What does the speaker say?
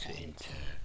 to enter